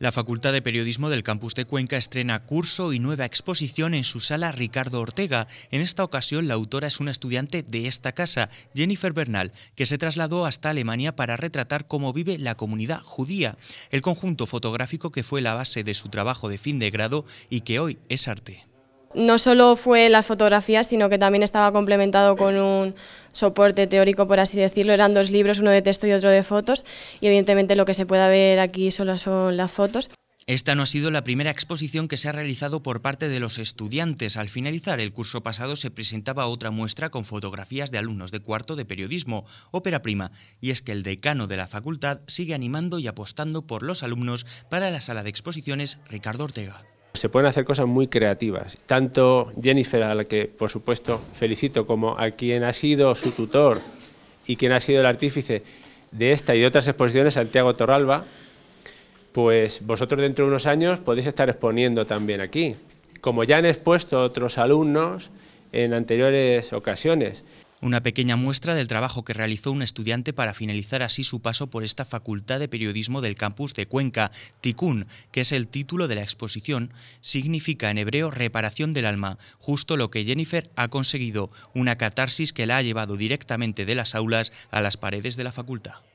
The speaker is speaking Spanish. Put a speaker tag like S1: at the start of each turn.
S1: La Facultad de Periodismo del Campus de Cuenca estrena curso y nueva exposición en su sala Ricardo Ortega. En esta ocasión la autora es una estudiante de esta casa, Jennifer Bernal, que se trasladó hasta Alemania para retratar cómo vive la comunidad judía, el conjunto fotográfico que fue la base de su trabajo de fin de grado y que hoy es arte.
S2: No solo fue la fotografía, sino que también estaba complementado con un soporte teórico, por así decirlo. Eran dos libros, uno de texto y otro de fotos, y evidentemente lo que se pueda ver aquí solo son las fotos.
S1: Esta no ha sido la primera exposición que se ha realizado por parte de los estudiantes. Al finalizar el curso pasado se presentaba otra muestra con fotografías de alumnos de cuarto de periodismo, ópera prima, y es que el decano de la facultad sigue animando y apostando por los alumnos para la sala de exposiciones Ricardo Ortega.
S3: Se pueden hacer cosas muy creativas. Tanto Jennifer, a la que por supuesto felicito, como a quien ha sido su tutor y quien ha sido el artífice de esta y de otras exposiciones, Santiago Torralba, pues vosotros dentro de unos años podéis estar exponiendo también aquí, como ya han expuesto otros alumnos en anteriores ocasiones.
S1: Una pequeña muestra del trabajo que realizó un estudiante para finalizar así su paso por esta Facultad de Periodismo del campus de Cuenca. Tikkun, que es el título de la exposición, significa en hebreo reparación del alma, justo lo que Jennifer ha conseguido, una catarsis que la ha llevado directamente de las aulas a las paredes de la facultad.